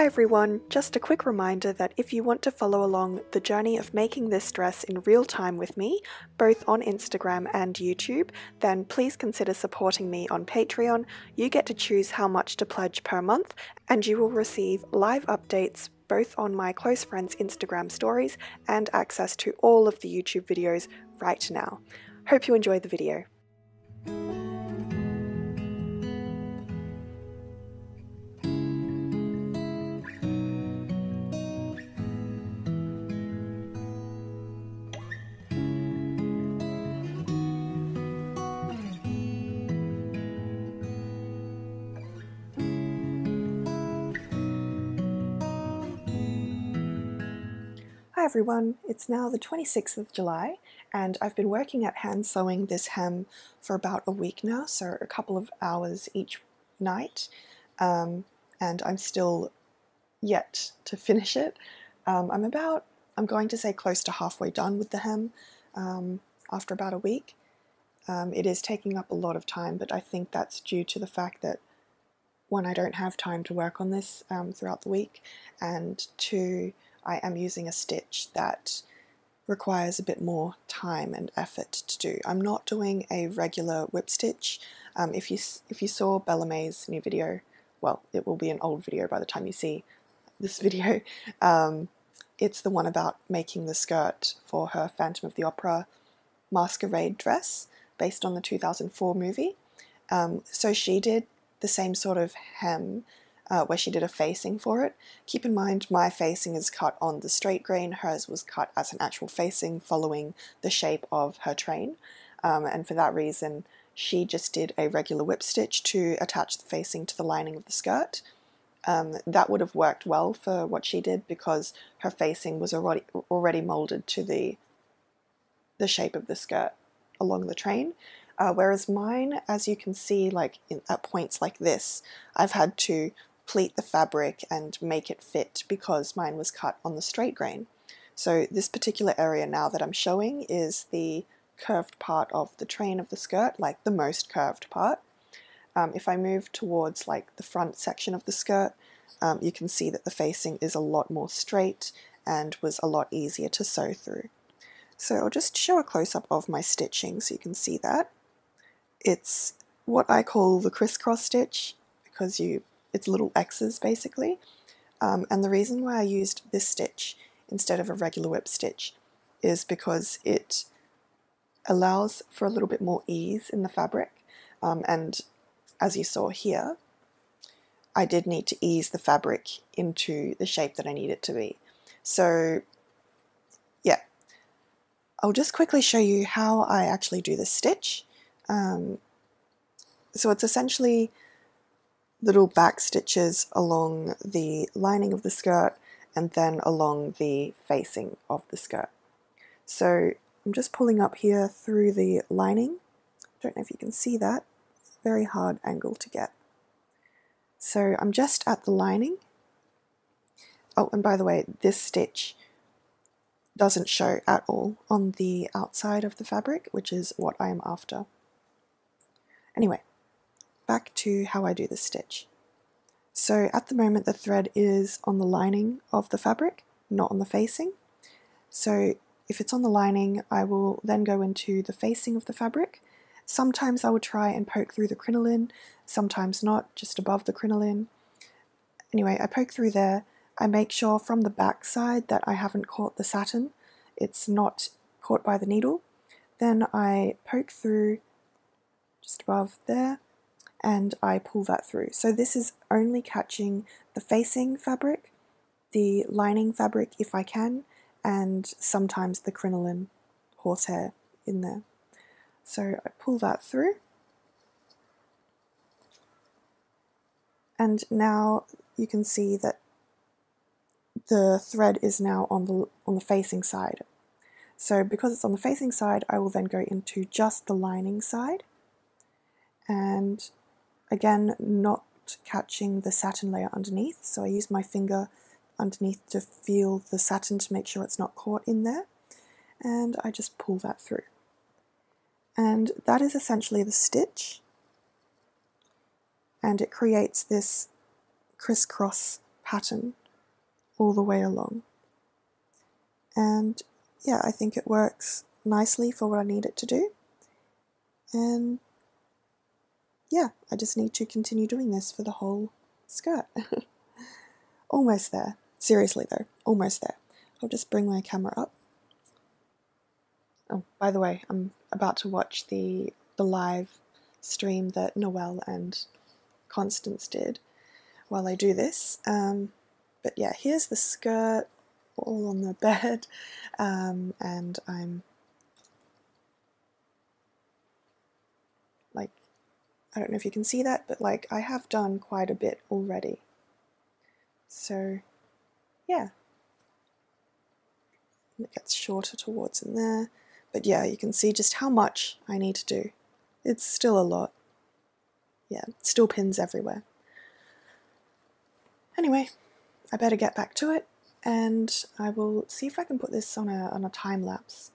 Hi everyone, just a quick reminder that if you want to follow along the journey of making this dress in real time with me, both on Instagram and YouTube, then please consider supporting me on Patreon. You get to choose how much to pledge per month, and you will receive live updates both on my close friends' Instagram stories and access to all of the YouTube videos right now. Hope you enjoyed the video. Hi everyone, it's now the 26th of July and I've been working at hand sewing this hem for about a week now, so a couple of hours each night, um, and I'm still yet to finish it. Um, I'm about, I'm going to say close to halfway done with the hem um, after about a week. Um, it is taking up a lot of time, but I think that's due to the fact that one, I don't have time to work on this um, throughout the week, and two, I am using a stitch that requires a bit more time and effort to do. I'm not doing a regular whip stitch. Um, if you if you saw Bella May's new video, well, it will be an old video by the time you see this video. Um, it's the one about making the skirt for her Phantom of the Opera masquerade dress based on the 2004 movie. Um, so she did the same sort of hem uh, where she did a facing for it. Keep in mind my facing is cut on the straight grain, hers was cut as an actual facing following the shape of her train. Um, and for that reason, she just did a regular whip stitch to attach the facing to the lining of the skirt. Um, that would have worked well for what she did because her facing was already already molded to the the shape of the skirt along the train. Uh, whereas mine, as you can see, like in, at points like this, I've had to pleat the fabric and make it fit because mine was cut on the straight grain. So this particular area now that I'm showing is the curved part of the train of the skirt, like the most curved part. Um, if I move towards like the front section of the skirt, um, you can see that the facing is a lot more straight and was a lot easier to sew through. So I'll just show a close-up of my stitching so you can see that. It's what I call the crisscross stitch because you it's little X's basically. Um, and the reason why I used this stitch instead of a regular whip stitch is because it allows for a little bit more ease in the fabric. Um, and as you saw here, I did need to ease the fabric into the shape that I need it to be. So yeah, I'll just quickly show you how I actually do this stitch. Um, so it's essentially little back stitches along the lining of the skirt and then along the facing of the skirt. So I'm just pulling up here through the lining. Don't know if you can see that. Very hard angle to get. So I'm just at the lining. Oh, and by the way, this stitch doesn't show at all on the outside of the fabric, which is what I am after. Anyway, back to how I do the stitch. So at the moment the thread is on the lining of the fabric, not on the facing. So if it's on the lining, I will then go into the facing of the fabric. Sometimes I will try and poke through the crinoline, sometimes not, just above the crinoline. Anyway, I poke through there. I make sure from the back side that I haven't caught the satin. It's not caught by the needle. Then I poke through just above there and I pull that through. So this is only catching the facing fabric, the lining fabric if I can, and sometimes the crinoline horsehair in there. So I pull that through. And now you can see that the thread is now on the, on the facing side. So because it's on the facing side, I will then go into just the lining side and Again, not catching the satin layer underneath, so I use my finger underneath to feel the satin to make sure it's not caught in there, and I just pull that through. And that is essentially the stitch, and it creates this crisscross pattern all the way along. And yeah, I think it works nicely for what I need it to do. And yeah, I just need to continue doing this for the whole skirt. almost there. Seriously though, almost there. I'll just bring my camera up. Oh, by the way, I'm about to watch the the live stream that Noelle and Constance did while I do this. Um, but yeah, here's the skirt all on the bed, um, and I'm like, I don't know if you can see that, but like I have done quite a bit already. So yeah, it gets shorter towards in there. But yeah, you can see just how much I need to do. It's still a lot. Yeah, still pins everywhere. Anyway, I better get back to it and I will see if I can put this on a, on a time lapse.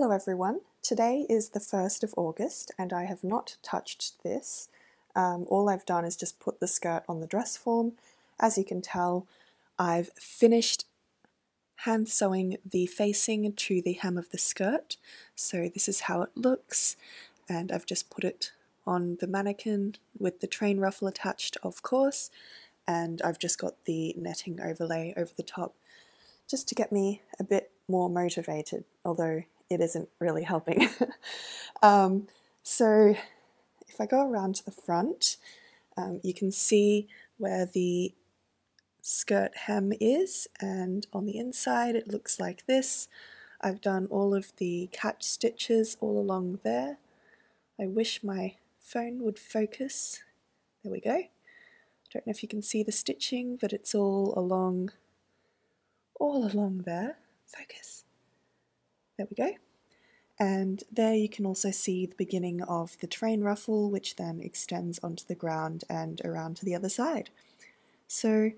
Hello everyone. Today is the 1st of August and I have not touched this. Um, all I've done is just put the skirt on the dress form. As you can tell, I've finished hand sewing the facing to the hem of the skirt. So this is how it looks and I've just put it on the mannequin with the train ruffle attached of course and I've just got the netting overlay over the top just to get me a bit more motivated although it isn't really helping. um, so if I go around to the front, um, you can see where the skirt hem is and on the inside it looks like this. I've done all of the catch stitches all along there. I wish my phone would focus. There we go. I don't know if you can see the stitching, but it's all along, all along there. Focus. There we go. And there you can also see the beginning of the train ruffle, which then extends onto the ground and around to the other side. So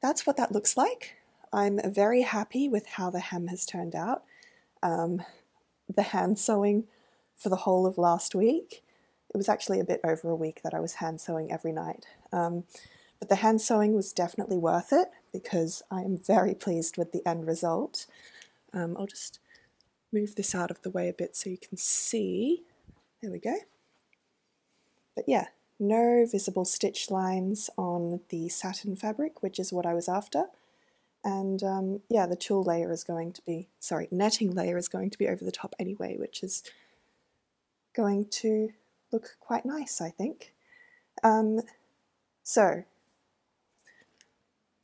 that's what that looks like. I'm very happy with how the hem has turned out. Um, the hand sewing for the whole of last week, it was actually a bit over a week that I was hand sewing every night. Um, but the hand sewing was definitely worth it because I am very pleased with the end result. Um, I'll just move this out of the way a bit so you can see. There we go. But yeah, no visible stitch lines on the satin fabric, which is what I was after. And um, yeah, the tulle layer is going to be, sorry, netting layer is going to be over the top anyway, which is going to look quite nice, I think. Um, so,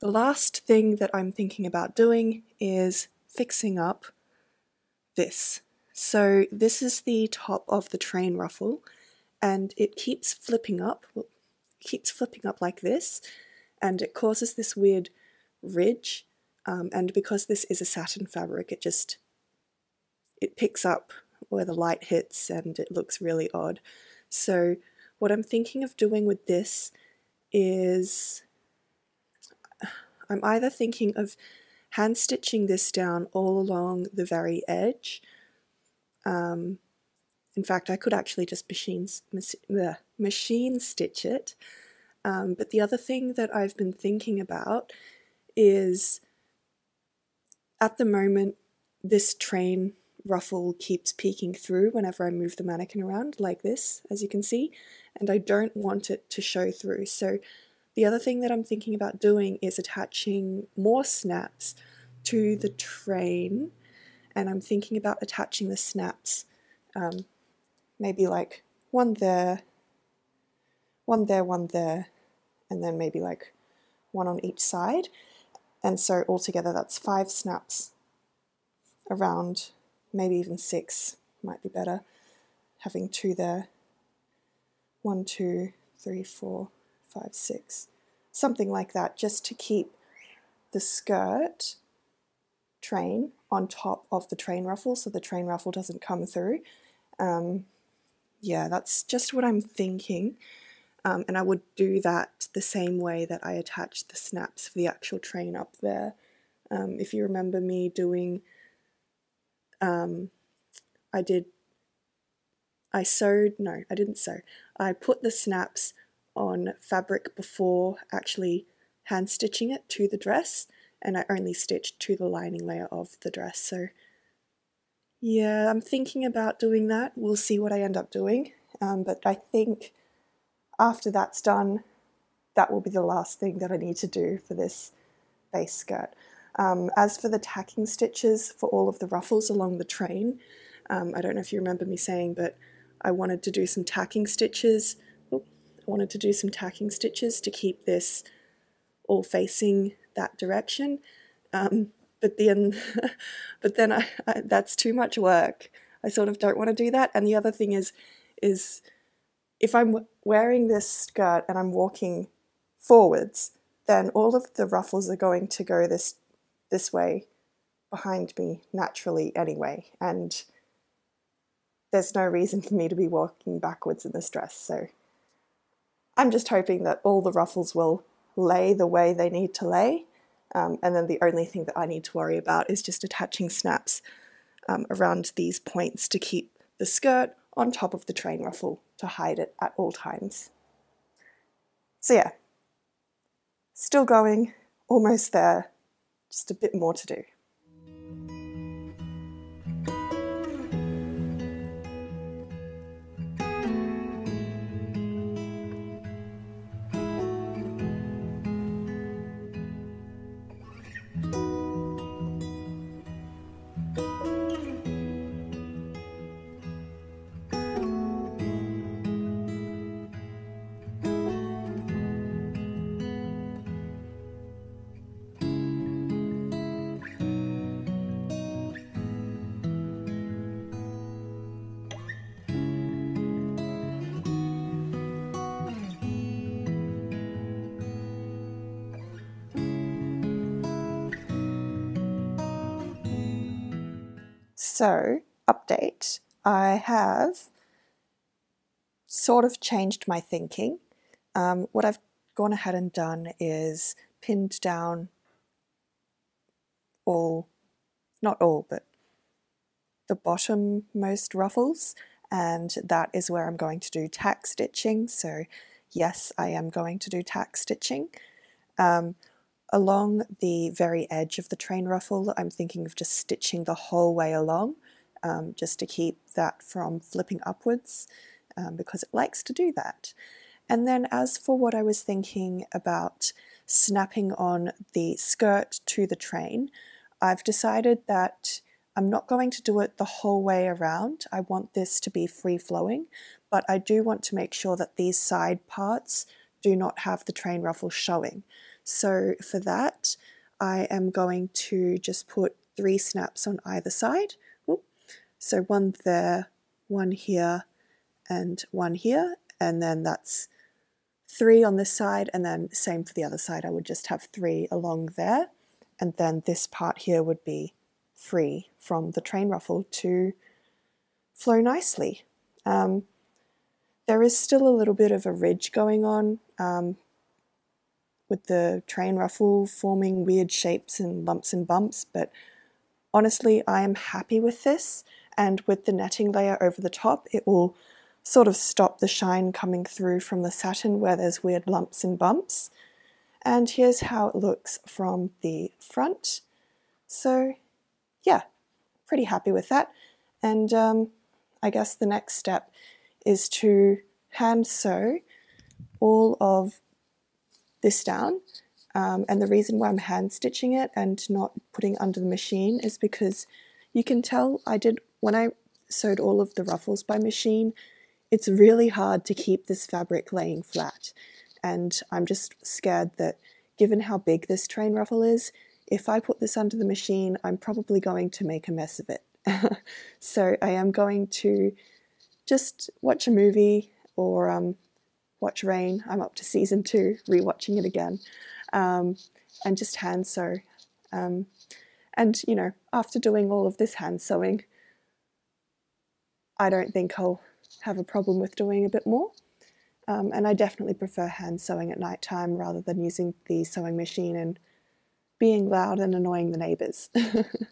the last thing that I'm thinking about doing is fixing up this. So this is the top of the train ruffle and it keeps flipping up, well, keeps flipping up like this and it causes this weird ridge um, and because this is a satin fabric it just it picks up where the light hits and it looks really odd. So what I'm thinking of doing with this is I'm either thinking of hand stitching this down all along the very edge. Um, in fact, I could actually just machine, machine stitch it. Um, but the other thing that I've been thinking about is at the moment, this train ruffle keeps peeking through whenever I move the mannequin around, like this, as you can see, and I don't want it to show through. So the other thing that I'm thinking about doing is attaching more snaps to the train, and I'm thinking about attaching the snaps, um, maybe like one there, one there, one there, and then maybe like one on each side. And so altogether that's five snaps around, maybe even six might be better. Having two there. One, two, three, four, five, six. Something like that, just to keep the skirt train on top of the train ruffle so the train ruffle doesn't come through. Um, yeah, that's just what I'm thinking. Um, and I would do that the same way that I attached the snaps for the actual train up there. Um, if you remember me doing, um, I did, I sewed, no, I didn't sew. I put the snaps on fabric before actually hand stitching it to the dress, and I only stitched to the lining layer of the dress. So, yeah, I'm thinking about doing that. We'll see what I end up doing. Um, but I think after that's done, that will be the last thing that I need to do for this base skirt. Um, as for the tacking stitches for all of the ruffles along the train, um, I don't know if you remember me saying, but I wanted to do some tacking stitches. I wanted to do some tacking stitches to keep this all facing that direction. Um, but then, but then I, I, that's too much work. I sort of don't want to do that. And the other thing is, is if I'm wearing this skirt and I'm walking forwards, then all of the ruffles are going to go this this way behind me naturally anyway, and there's no reason for me to be walking backwards in this dress. So I'm just hoping that all the ruffles will lay the way they need to lay, um, and then the only thing that I need to worry about is just attaching snaps um, around these points to keep the skirt on top of the train ruffle to hide it at all times. So yeah, still going, almost there, just a bit more to do. So, update I have sort of changed my thinking. Um, what I've gone ahead and done is pinned down all, not all, but the bottom-most ruffles, and that is where I'm going to do tack stitching. So, yes, I am going to do tack stitching. Um, Along the very edge of the train ruffle, I'm thinking of just stitching the whole way along, um, just to keep that from flipping upwards, um, because it likes to do that. And then as for what I was thinking about snapping on the skirt to the train, I've decided that I'm not going to do it the whole way around. I want this to be free flowing, but I do want to make sure that these side parts do not have the train ruffle showing. So for that, I am going to just put three snaps on either side. So one there, one here, and one here, and then that's three on this side, and then same for the other side. I would just have three along there, and then this part here would be free from the train ruffle to flow nicely. Um, there is still a little bit of a ridge going on um, with the train ruffle forming weird shapes and lumps and bumps, but honestly, I am happy with this. And with the netting layer over the top, it will sort of stop the shine coming through from the satin where there's weird lumps and bumps. And here's how it looks from the front. So yeah, pretty happy with that. And um, I guess the next step is to hand sew all of this down. Um, and the reason why I'm hand stitching it and not putting under the machine is because you can tell I did, when I sewed all of the ruffles by machine, it's really hard to keep this fabric laying flat. And I'm just scared that given how big this train ruffle is, if I put this under the machine, I'm probably going to make a mess of it. so I am going to just watch a movie or um, watch Reign. I'm up to season two, rewatching it again, um, and just hand sew. Um, and you know, after doing all of this hand sewing, I don't think I'll have a problem with doing a bit more. Um, and I definitely prefer hand sewing at night time rather than using the sewing machine and being loud and annoying the neighbours.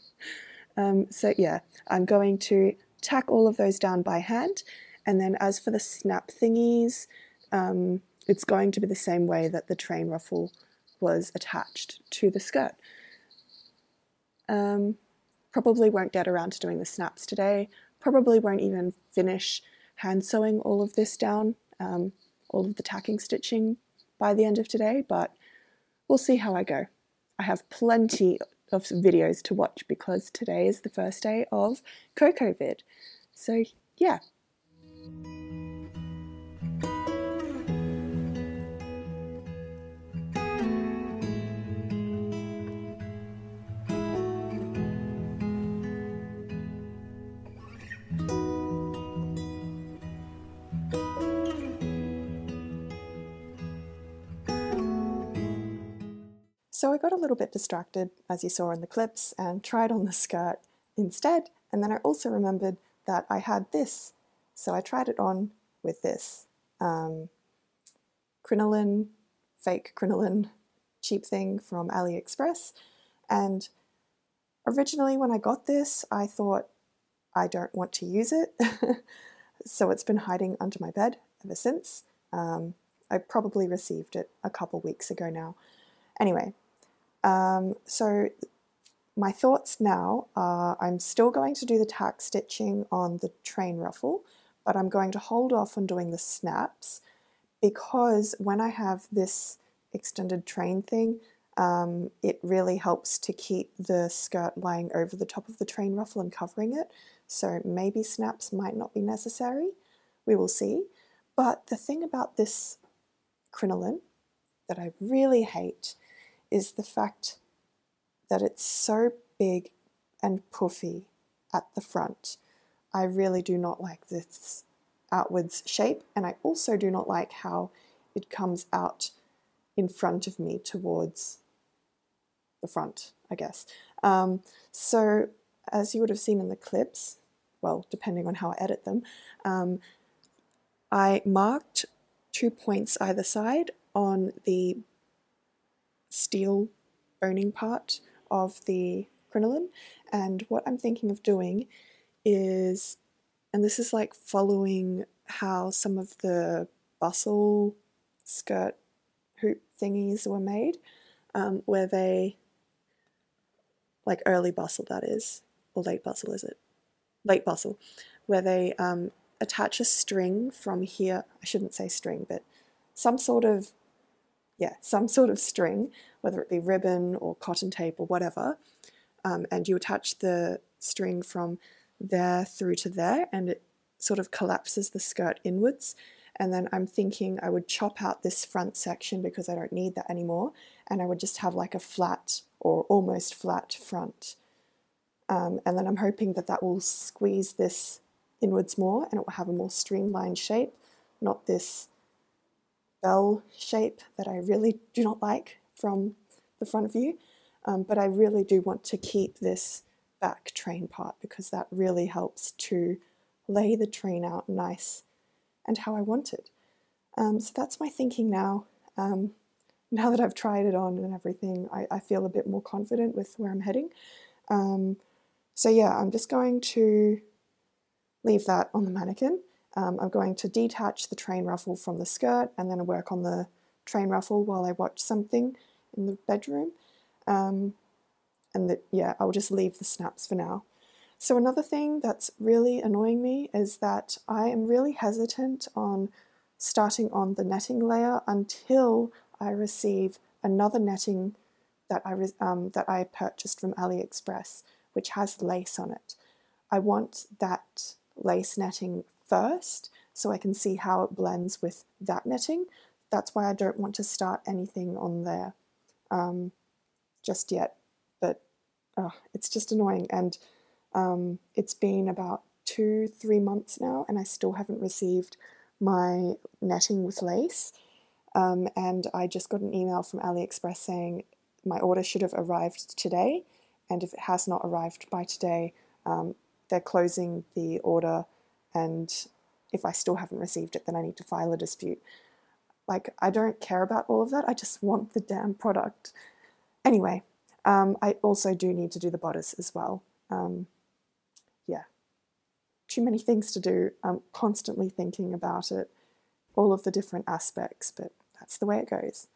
um, so yeah, I'm going to tack all of those down by hand. And then as for the snap thingies, um, it's going to be the same way that the train ruffle was attached to the skirt. Um, probably won't get around to doing the snaps today. Probably won't even finish hand sewing all of this down, um, all of the tacking stitching by the end of today, but we'll see how I go. I have plenty of videos to watch because today is the first day of CocoVid. So yeah. Got a little bit distracted, as you saw in the clips, and tried on the skirt instead. And then I also remembered that I had this. So I tried it on with this um, crinoline, fake crinoline, cheap thing from AliExpress. And originally, when I got this, I thought I don't want to use it. so it's been hiding under my bed ever since. Um, I probably received it a couple weeks ago now. Anyway, um, so my thoughts now are I'm still going to do the tack stitching on the train ruffle, but I'm going to hold off on doing the snaps because when I have this extended train thing, um, it really helps to keep the skirt lying over the top of the train ruffle and covering it. So maybe snaps might not be necessary. We will see. But the thing about this crinoline that I really hate is the fact that it's so big and puffy at the front. I really do not like this outwards shape, and I also do not like how it comes out in front of me towards the front, I guess. Um, so, as you would have seen in the clips, well, depending on how I edit them, um, I marked two points either side on the steel boning part of the crinoline. And what I'm thinking of doing is, and this is like following how some of the bustle skirt hoop thingies were made, um, where they, like early bustle that is, or late bustle is it? Late bustle, where they um, attach a string from here, I shouldn't say string, but some sort of yeah, some sort of string, whether it be ribbon or cotton tape or whatever, um, and you attach the string from there through to there, and it sort of collapses the skirt inwards. And then I'm thinking I would chop out this front section because I don't need that anymore, and I would just have like a flat or almost flat front. Um, and then I'm hoping that that will squeeze this inwards more and it will have a more streamlined shape, not this bell shape that I really do not like from the front view, um, but I really do want to keep this back train part because that really helps to lay the train out nice and how I want it. Um, so that's my thinking now. Um, now that I've tried it on and everything, I, I, feel a bit more confident with where I'm heading. Um, so yeah, I'm just going to leave that on the mannequin um, I'm going to detach the train ruffle from the skirt and then I work on the train ruffle while I watch something in the bedroom. Um, and that, yeah, I'll just leave the snaps for now. So another thing that's really annoying me is that I am really hesitant on starting on the netting layer until I receive another netting that I, um, that I purchased from AliExpress, which has lace on it. I want that lace netting first so I can see how it blends with that netting. That's why I don't want to start anything on there um, just yet. But uh, it's just annoying. And um, it's been about two, three months now, and I still haven't received my netting with lace. Um, and I just got an email from AliExpress saying my order should have arrived today, and if it has not arrived by today, um, they're closing the order, and if I still haven't received it, then I need to file a dispute. Like, I don't care about all of that, I just want the damn product. Anyway, um, I also do need to do the bodice as well. Um, yeah, too many things to do. I'm constantly thinking about it, all of the different aspects, but that's the way it goes.